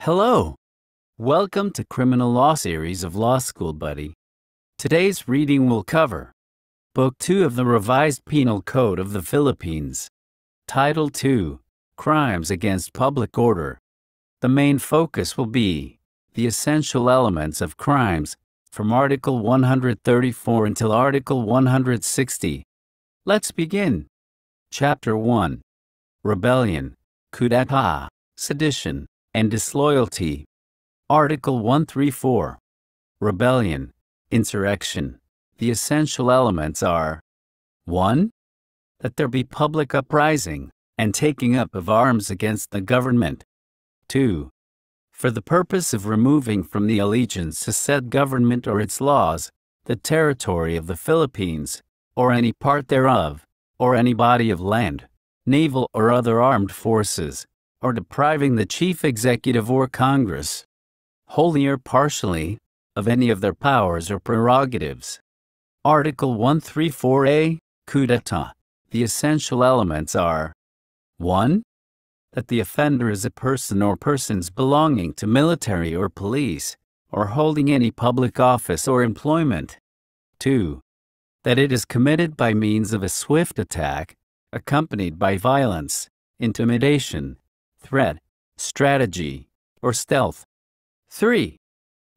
Hello. Welcome to Criminal Law Series of Law School Buddy. Today's reading will cover Book 2 of the Revised Penal Code of the Philippines, Title 2 Crimes Against Public Order. The main focus will be the essential elements of crimes from Article 134 until Article 160. Let's begin. Chapter 1 Rebellion, Coup d'etat, Sedition, and Disloyalty. Article 134 Rebellion, Insurrection. The essential elements are 1. That there be public uprising and taking up of arms against the government. 2. For the purpose of removing from the allegiance to said government or its laws, the territory of the Philippines, or any part thereof, or any body of land, naval or other armed forces, or depriving the chief executive or Congress, wholly or partially, of any of their powers or prerogatives. Article 134a, coup d'etat. The essential elements are 1. That the offender is a person or persons belonging to military or police, or holding any public office or employment. 2. That it is committed by means of a swift attack, accompanied by violence, intimidation, threat, strategy, or stealth. 3.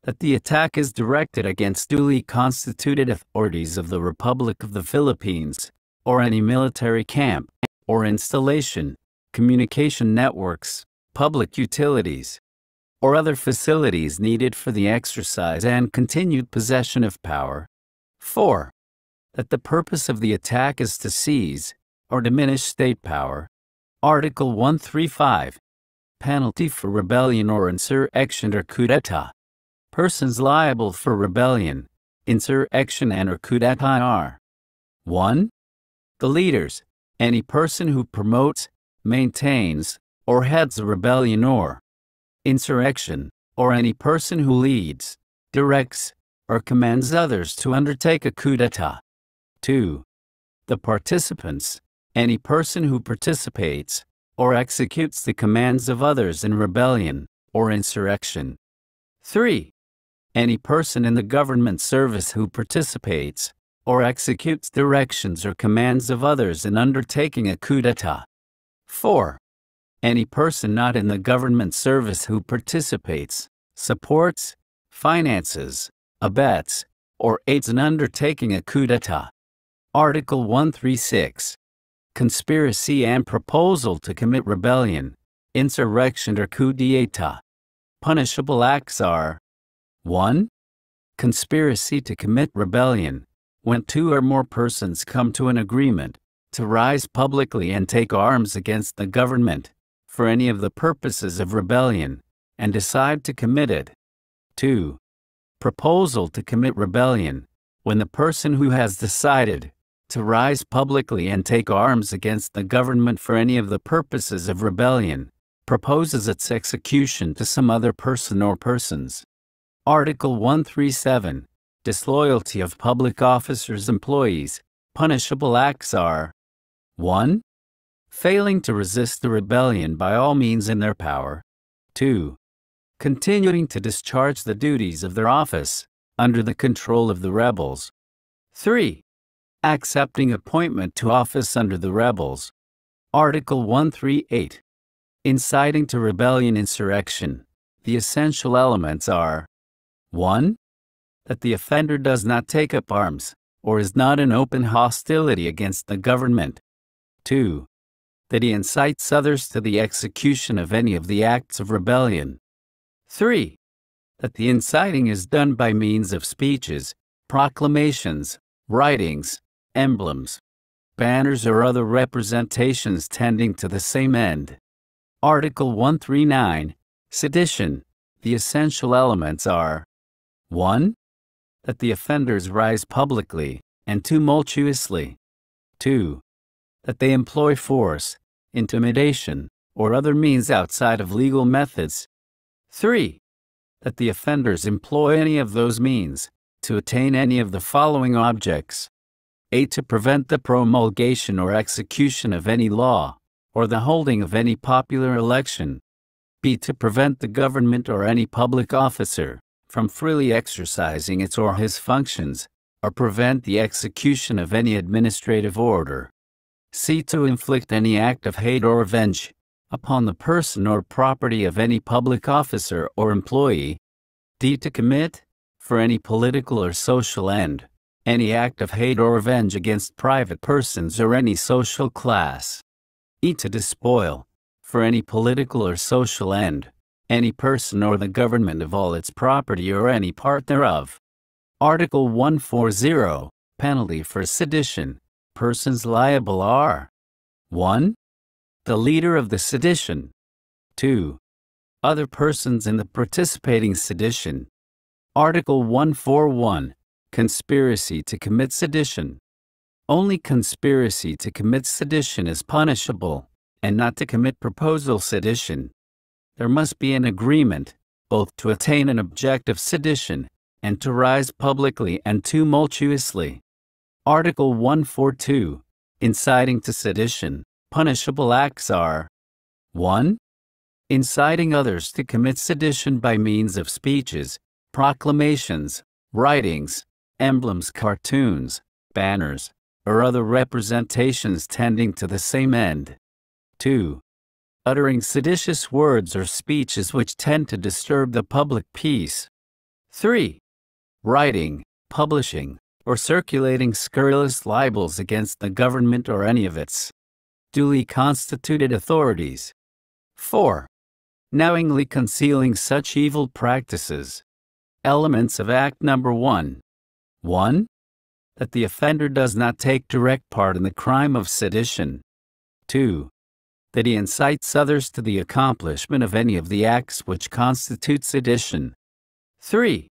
That the attack is directed against duly constituted authorities of the Republic of the Philippines, or any military camp, or installation, communication networks, public utilities, or other facilities needed for the exercise and continued possession of power. 4. That the purpose of the attack is to seize or diminish state power. Article 135 Penalty for rebellion or insurrection or coup d'etat. Persons liable for rebellion, insurrection, and or coup d'etat are 1. The leaders, any person who promotes, maintains, or heads a rebellion or insurrection, or any person who leads, directs, or commands others to undertake a coup d'etat. 2. The participants, any person who participates, or executes the commands of others in rebellion or insurrection. 3. Any person in the government service who participates or executes directions or commands of others in undertaking a coup d'etat. 4. Any person not in the government service who participates, supports, finances, abets, or aids in undertaking a coup d'etat. Article 136 conspiracy and proposal to commit rebellion, insurrection, or coup d'etat. Punishable acts are 1. Conspiracy to commit rebellion, when two or more persons come to an agreement to rise publicly and take arms against the government for any of the purposes of rebellion and decide to commit it. 2. Proposal to commit rebellion, when the person who has decided to rise publicly and take arms against the government for any of the purposes of rebellion, proposes its execution to some other person or persons. Article 137 Disloyalty of public officers' employees. Punishable acts are 1. Failing to resist the rebellion by all means in their power. 2. Continuing to discharge the duties of their office under the control of the rebels. 3 accepting appointment to office under the rebels. Article 138. Inciting to rebellion insurrection. The essential elements are 1. That the offender does not take up arms, or is not in open hostility against the government. 2. That he incites others to the execution of any of the acts of rebellion. 3. That the inciting is done by means of speeches, proclamations, writings, emblems, banners, or other representations tending to the same end. Article 139 Sedition. The essential elements are 1. That the offenders rise publicly and tumultuously. 2. That they employ force, intimidation, or other means outside of legal methods. 3. That the offenders employ any of those means to attain any of the following objects a. To prevent the promulgation or execution of any law, or the holding of any popular election. b. To prevent the government or any public officer from freely exercising its or his functions, or prevent the execution of any administrative order. c. To inflict any act of hate or revenge upon the person or property of any public officer or employee. d. To commit, for any political or social end, any act of hate or revenge against private persons or any social class. e. To despoil, for any political or social end, any person or the government of all its property or any part thereof. Article 140 Penalty for sedition. Persons liable are 1. The leader of the sedition. 2. Other persons in the participating sedition. Article 141 Conspiracy to commit sedition. Only conspiracy to commit sedition is punishable and not to commit proposal sedition. There must be an agreement, both to attain an object of sedition and to rise publicly and tumultuously. Article 142 Inciting to sedition. Punishable acts are 1. Inciting others to commit sedition by means of speeches, proclamations, writings, emblems, cartoons, banners, or other representations tending to the same end. 2. Uttering seditious words or speeches which tend to disturb the public peace. 3. Writing, publishing, or circulating scurrilous libels against the government or any of its duly constituted authorities. 4. Knowingly concealing such evil practices. Elements of Act Number 1. 1. That the offender does not take direct part in the crime of sedition. 2 that he incites others to the accomplishment of any of the acts which constitute sedition. 3.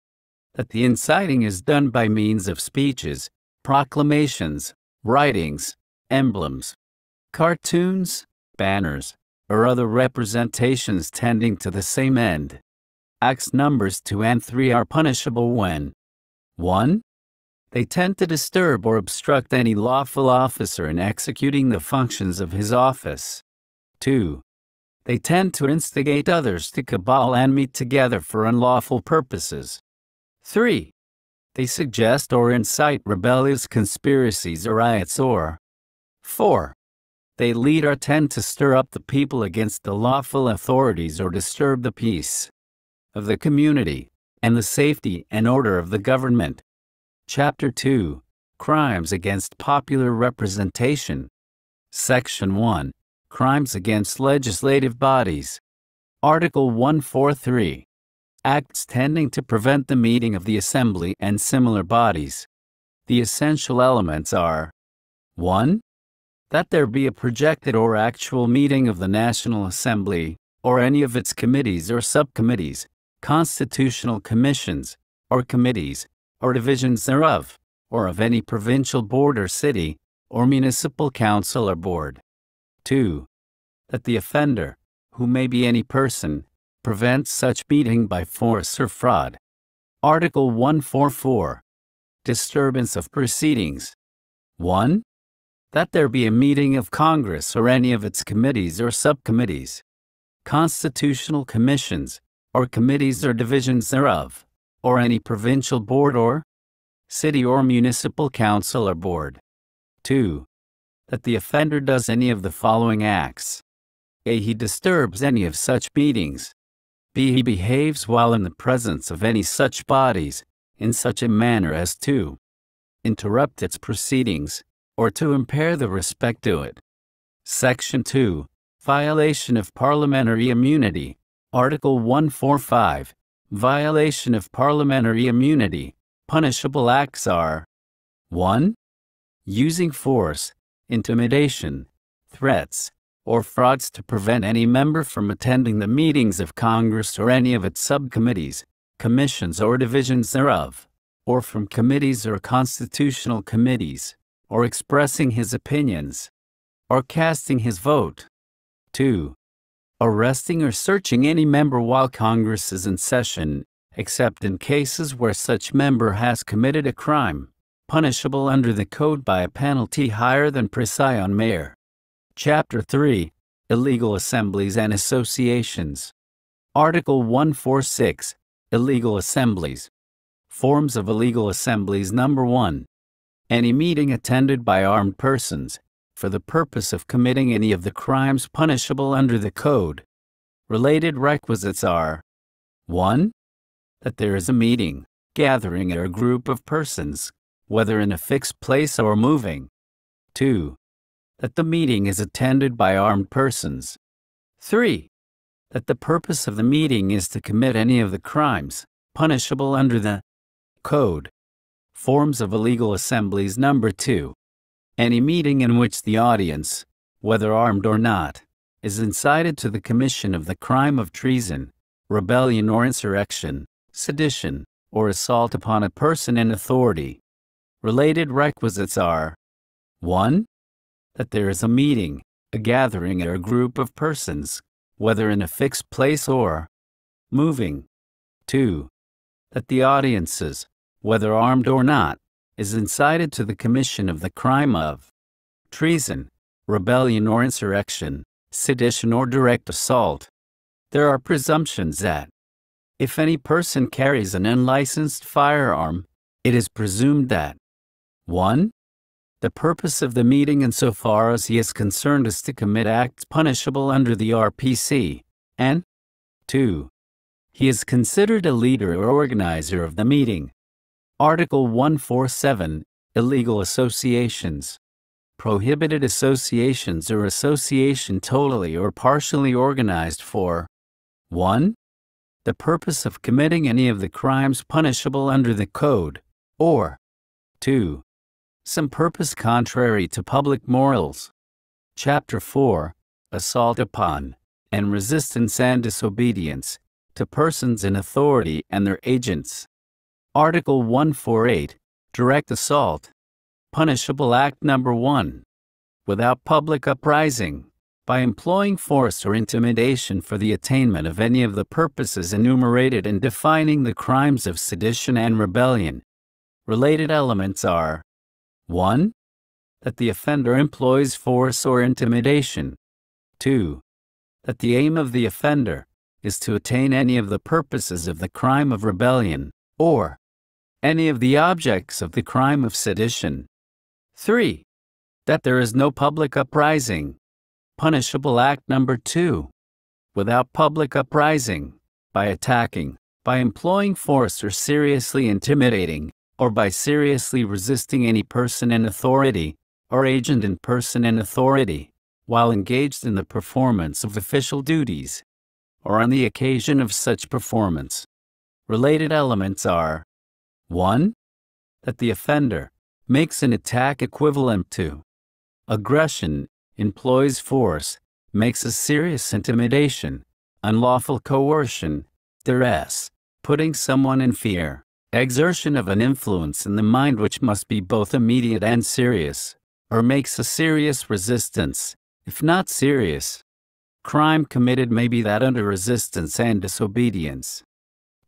That the inciting is done by means of speeches, proclamations, writings, emblems, cartoons, banners, or other representations tending to the same end. Acts numbers 2 and 3 are punishable when 1. They tend to disturb or obstruct any lawful officer in executing the functions of his office. 2. They tend to instigate others to cabal and meet together for unlawful purposes. 3. They suggest or incite rebellious conspiracies or riots or 4. They lead or tend to stir up the people against the lawful authorities or disturb the peace of the community and the safety and order of the government. Chapter 2 Crimes Against Popular Representation Section 1 Crimes Against Legislative Bodies. Article 143. Acts tending to prevent the meeting of the Assembly and similar bodies. The essential elements are 1. That there be a projected or actual meeting of the National Assembly, or any of its committees or subcommittees, constitutional commissions, or committees, or divisions thereof, or of any provincial board or city, or municipal council or board. 2. That the offender, who may be any person, prevents such meeting by force or fraud. Article 144. Disturbance of proceedings. 1. That there be a meeting of Congress or any of its committees or subcommittees, constitutional commissions, or committees or divisions thereof, or any provincial board or city or municipal council or board. 2 that the offender does any of the following acts. A. He disturbs any of such meetings. B. He behaves while in the presence of any such bodies, in such a manner as to interrupt its proceedings, or to impair the respect to it. Section 2. Violation of Parliamentary Immunity. Article 145. Violation of Parliamentary Immunity. Punishable acts are 1. Using force, intimidation, threats, or frauds to prevent any member from attending the meetings of Congress or any of its subcommittees, commissions or divisions thereof, or from committees or constitutional committees, or expressing his opinions, or casting his vote. 2. Arresting or searching any member while Congress is in session, except in cases where such member has committed a crime punishable under the code by a penalty higher than Prisión Mayor. Chapter 3 Illegal Assemblies and Associations. Article 146 Illegal Assemblies. Forms of illegal assemblies Number 1. Any meeting attended by armed persons for the purpose of committing any of the crimes punishable under the Code. Related requisites are 1. That there is a meeting, gathering, or group of persons, whether in a fixed place or moving. 2. That the meeting is attended by armed persons. 3. That the purpose of the meeting is to commit any of the crimes punishable under the Code. Forms of illegal assemblies Number 2. Any meeting in which the audience, whether armed or not, is incited to the commission of the crime of treason, rebellion or insurrection, sedition, or assault upon a person in authority. Related requisites are 1. That there is a meeting, a gathering, or a group of persons, whether in a fixed place or moving. 2. That the audiences, whether armed or not, is incited to the commission of the crime of treason, rebellion or insurrection, sedition or direct assault. There are presumptions that, if any person carries an unlicensed firearm, it is presumed that 1. The purpose of the meeting insofar as he is concerned is to commit acts punishable under the RPC, and 2. He is considered a leader or organizer of the meeting. Article 147 Illegal Associations Prohibited associations or association totally or partially organized for 1. The purpose of committing any of the crimes punishable under the Code, or 2. Some purpose contrary to public morals. Chapter 4 Assault upon and resistance and disobedience to persons in authority and their agents. Article 148 Direct Assault. Punishable Act Number 1. Without public uprising, by employing force or intimidation for the attainment of any of the purposes enumerated in defining the crimes of sedition and rebellion. Related elements are 1. That the offender employs force or intimidation. 2. That the aim of the offender is to attain any of the purposes of the crime of rebellion, or any of the objects of the crime of sedition. 3. That there is no public uprising. Punishable Act Number 2. Without public uprising, by attacking, by employing force or seriously intimidating, or by seriously resisting any person in authority, or agent in person in authority, while engaged in the performance of official duties, or on the occasion of such performance. Related elements are 1. That the offender makes an attack equivalent to aggression, employs force, makes a serious intimidation, unlawful coercion, duress, putting someone in fear, exertion of an influence in the mind which must be both immediate and serious, or makes a serious resistance, if not serious. Crime committed may be that under resistance and disobedience.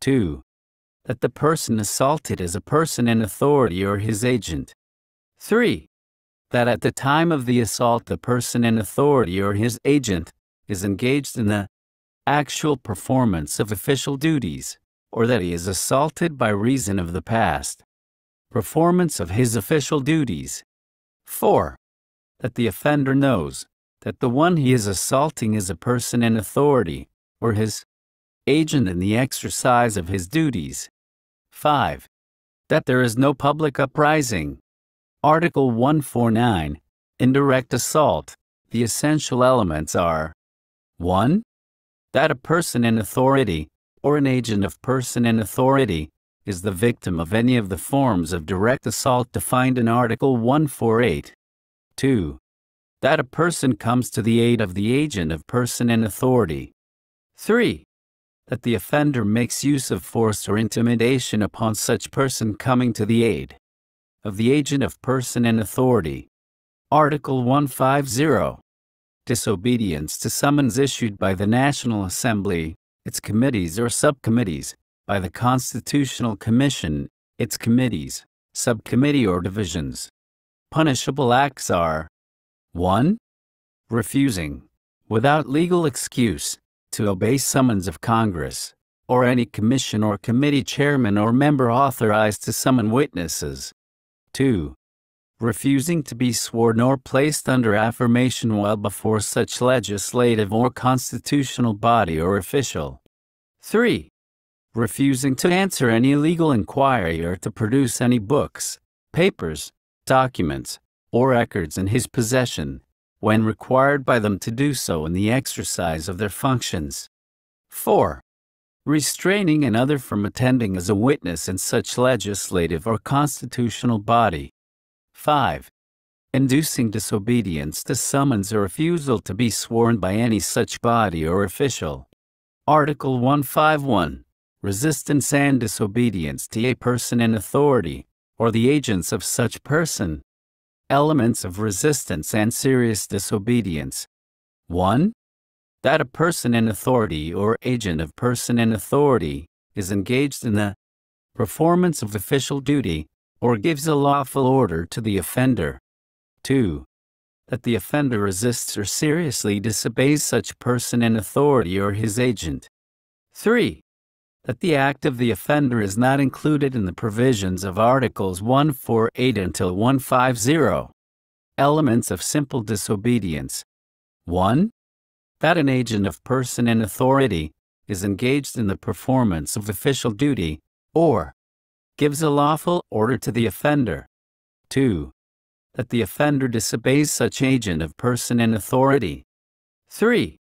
2 that the person assaulted is a person in authority or his agent. 3. That at the time of the assault, the person in authority or his agent is engaged in the actual performance of official duties, or that he is assaulted by reason of the past performance of his official duties. 4. That the offender knows that the one he is assaulting is a person in authority, or his agent in the exercise of his duties. 5. That there is no public uprising. Article 149 Indirect Assault. The essential elements are 1. That a person in authority, or an agent of person in authority, is the victim of any of the forms of direct assault defined in Article 148. 2. That a person comes to the aid of the agent of person in authority. 3 that the offender makes use of force or intimidation upon such person coming to the aid of the agent of person in authority. Article 150. Disobedience to summons issued by the National Assembly, its committees or subcommittees, by the Constitutional Commission, its committees, subcommittee or divisions. Punishable acts are 1. Refusing, without legal excuse, to obey summons of Congress, or any commission or committee chairman or member authorized to summon witnesses. 2. Refusing to be sworn or placed under affirmation while before such legislative or constitutional body or official. 3. Refusing to answer any legal inquiry or to produce any books, papers, documents, or records in his possession, when required by them to do so in the exercise of their functions. 4. Restraining another from attending as a witness in such legislative or constitutional body. 5. Inducing disobedience to summons or refusal to be sworn by any such body or official. Article 151. Resistance and disobedience to a person in authority, or the agents of such person. Elements of resistance and serious disobedience. 1. That a person in authority or agent of person in authority is engaged in the performance of official duty or gives a lawful order to the offender. 2. That the offender resists or seriously disobeys such person in authority or his agent. 3 that the act of the offender is not included in the provisions of Articles 148 until 150. Elements of simple disobedience. 1. That an agent of person in authority is engaged in the performance of official duty, or gives a lawful order to the offender. 2. That the offender disobeys such agent of person in authority. 3.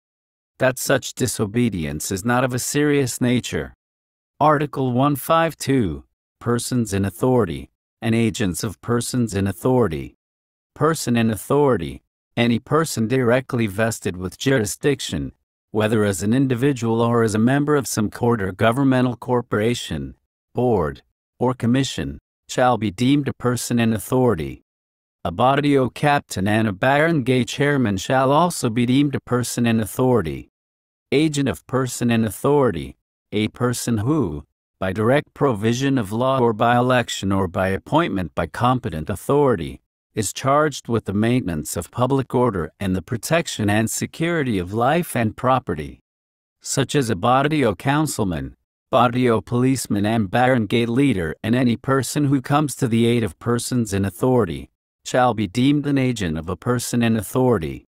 That such disobedience is not of a serious nature. Article 152 Persons in Authority and Agents of Persons in Authority. Person in Authority Any person directly vested with jurisdiction, whether as an individual or as a member of some court or governmental corporation, board, or commission, shall be deemed a person in authority. A barrio captain and a barangay chairman shall also be deemed a person in authority. Agent of person in authority a person who, by direct provision of law or by election or by appointment by competent authority, is charged with the maintenance of public order and the protection and security of life and property, such as a barrio councilman, barrio policeman and barangay leader and any person who comes to the aid of persons in authority, shall be deemed an agent of a person in authority.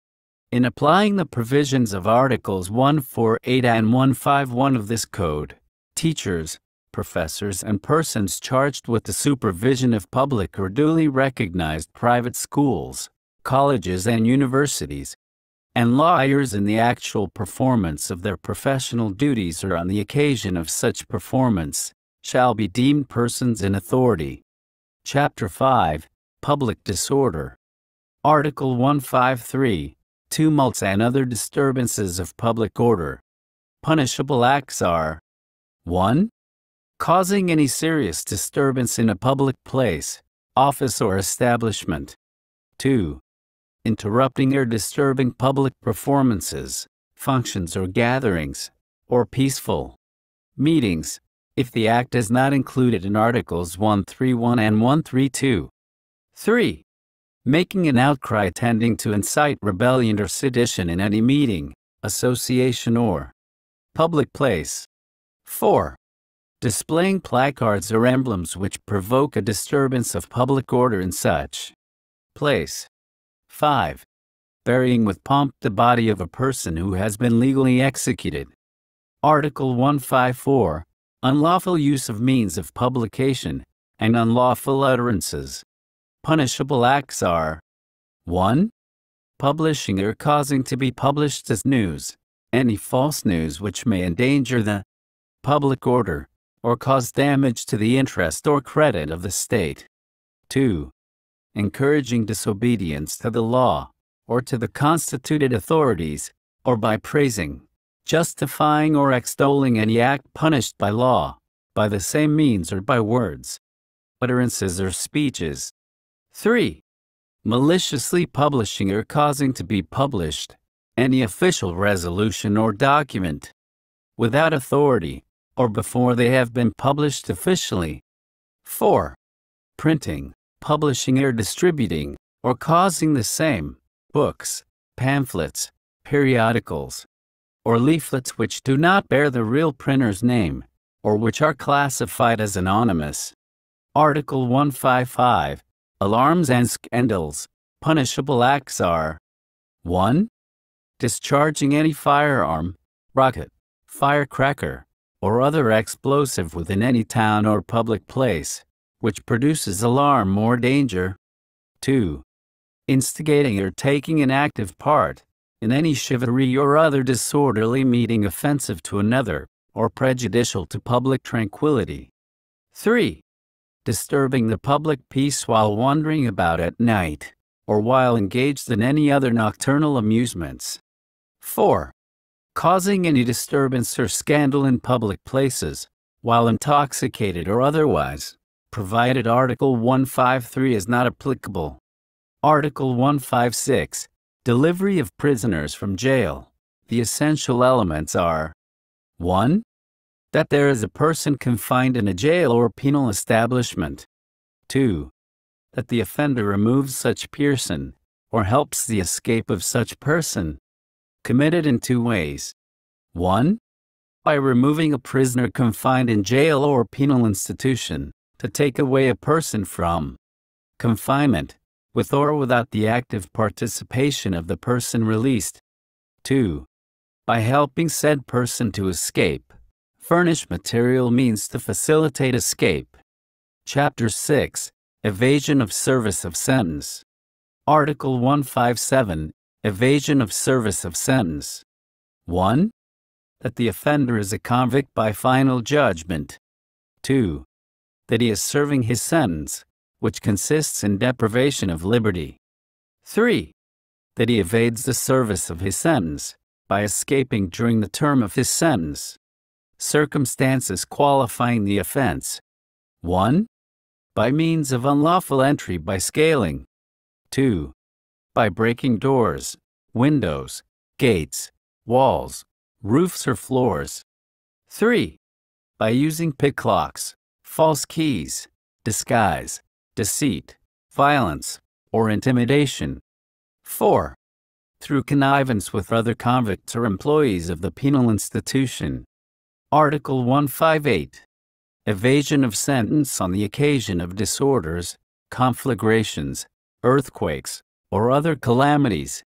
In applying the provisions of Articles 148 and 151 of this Code, teachers, professors, and persons charged with the supervision of public or duly recognized private schools, colleges, and universities, and lawyers in the actual performance of their professional duties or on the occasion of such performance, shall be deemed persons in authority. Chapter 5 Public Disorder Article 153 tumults and other disturbances of public order. Punishable acts are 1. Causing any serious disturbance in a public place, office, or establishment. 2. Interrupting or disturbing public performances, functions, or gatherings, or peaceful meetings, if the act is not included in Articles 131 and 132. 3 making an outcry tending to incite rebellion or sedition in any meeting, association, or public place. 4. Displaying placards or emblems which provoke a disturbance of public order in such place. 5. Burying with pomp the body of a person who has been legally executed. Article 154 Unlawful use of means of publication and unlawful utterances. Punishable acts are 1. Publishing or causing to be published as news any false news which may endanger the public order or cause damage to the interest or credit of the state. 2. Encouraging disobedience to the law or to the constituted authorities, or by praising, justifying, or extolling any act punished by law, by the same means or by words, utterances, or speeches, 3. Maliciously publishing or causing to be published any official resolution or document without authority or before they have been published officially. 4. Printing, publishing or distributing or causing the same books, pamphlets, periodicals, or leaflets which do not bear the real printer's name, or which are classified as anonymous. Article 155 Alarms and scandals. Punishable acts are 1. Discharging any firearm, rocket, firecracker, or other explosive within any town or public place, which produces alarm or danger. 2. Instigating or taking an active part in any charivari or other disorderly meeting offensive to another or prejudicial to public tranquility. 3. Disturbing the public peace while wandering about at night, or while engaged in any other nocturnal amusements. 4 causing any disturbance or scandal in public places, while intoxicated or otherwise, provided Article 153 is not applicable. Article 156 Delivery of prisoners from jail. The essential elements are 1. That there is a person confined in a jail or penal establishment. 2. That the offender removes such person, or helps the escape of such person committed in two ways. 1. By removing a prisoner confined in jail or penal institution, to take away a person from confinement, with or without the active participation of the person released. 2. By helping said person to escape, furnish material means to facilitate escape. Chapter 6 Evasion of Service of Sentence. Article 157 Evasion of service of sentence. 1. That the offender is a convict by final judgment. 2. That he is serving his sentence, which consists in deprivation of liberty. 3. That he evades the service of his sentence by escaping during the term of his sentence. Circumstances qualifying the offense. 1. By means of unlawful entry by scaling. 2 by breaking doors, windows, gates, walls, roofs or floors. 3. By using picklocks, false keys, disguise, deceit, violence, or intimidation. 4. Through connivance with other convicts or employees of the penal institution. Article 158. Evasion of sentence on the occasion of disorders, conflagrations, earthquakes, or other calamities.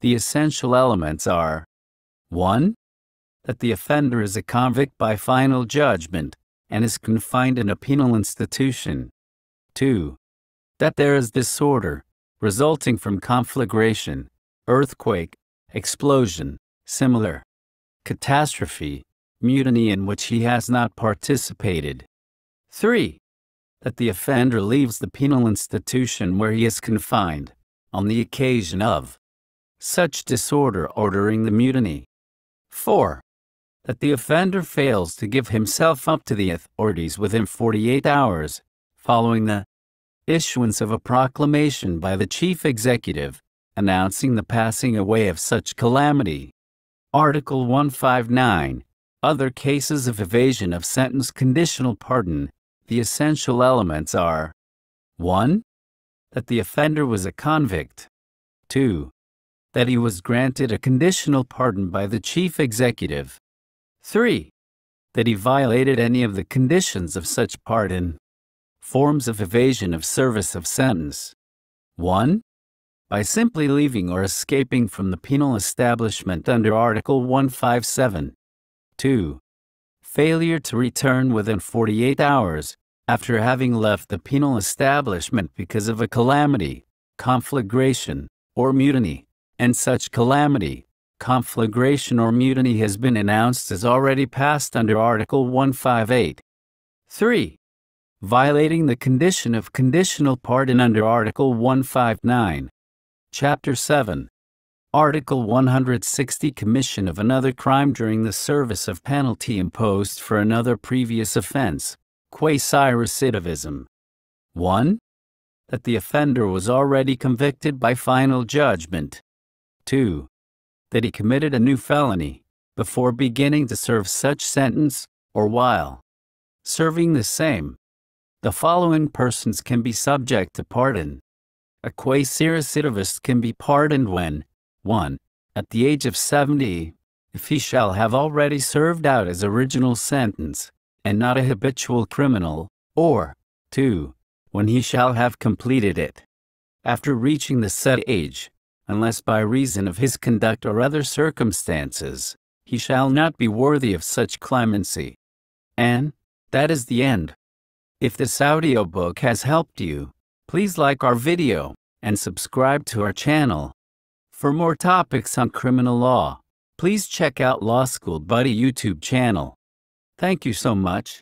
The essential elements are 1. That the offender is a convict by final judgment and is confined in a penal institution. 2. That there is disorder resulting from conflagration, earthquake, explosion, similar catastrophe, mutiny in which he has not participated. 3. That the offender leaves the penal institution where he is confined on the occasion of such disorder ordering the mutiny. 4. That the offender fails to give himself up to the authorities within 48 hours following the issuance of a proclamation by the chief executive announcing the passing away of such calamity. Article 159 Other cases of evasion of sentence conditional pardon. The essential elements are 1 that the offender was a convict. 2. That he was granted a conditional pardon by the chief executive. 3. That he violated any of the conditions of such pardon. Forms of evasion of service of sentence. 1. By simply leaving or escaping from the penal establishment under Article 157. 2. Failure to return within 48 hours after having left the penal establishment because of a calamity, conflagration, or mutiny, and such calamity, conflagration or mutiny has been announced as already passed under Article 158. 3. Violating the condition of conditional pardon under Article 159. Chapter 7. Article 160 Commission of another crime during the service of penalty imposed for another previous offense. Quasi-recidivism. 1. That the offender was already convicted by final judgment. 2. That he committed a new felony before beginning to serve such sentence or while serving the same. The following persons can be subject to pardon. A quasi-recidivist can be pardoned when 1. At the age of 70, if he shall have already served out his original sentence, and not a habitual criminal, or 2. When he shall have completed it. After reaching the set age, unless by reason of his conduct or other circumstances, he shall not be worthy of such clemency. And that is the end. If this audiobook has helped you, please like our video and subscribe to our channel. For more topics on criminal law, please check out Law School Buddy YouTube channel. Thank you so much.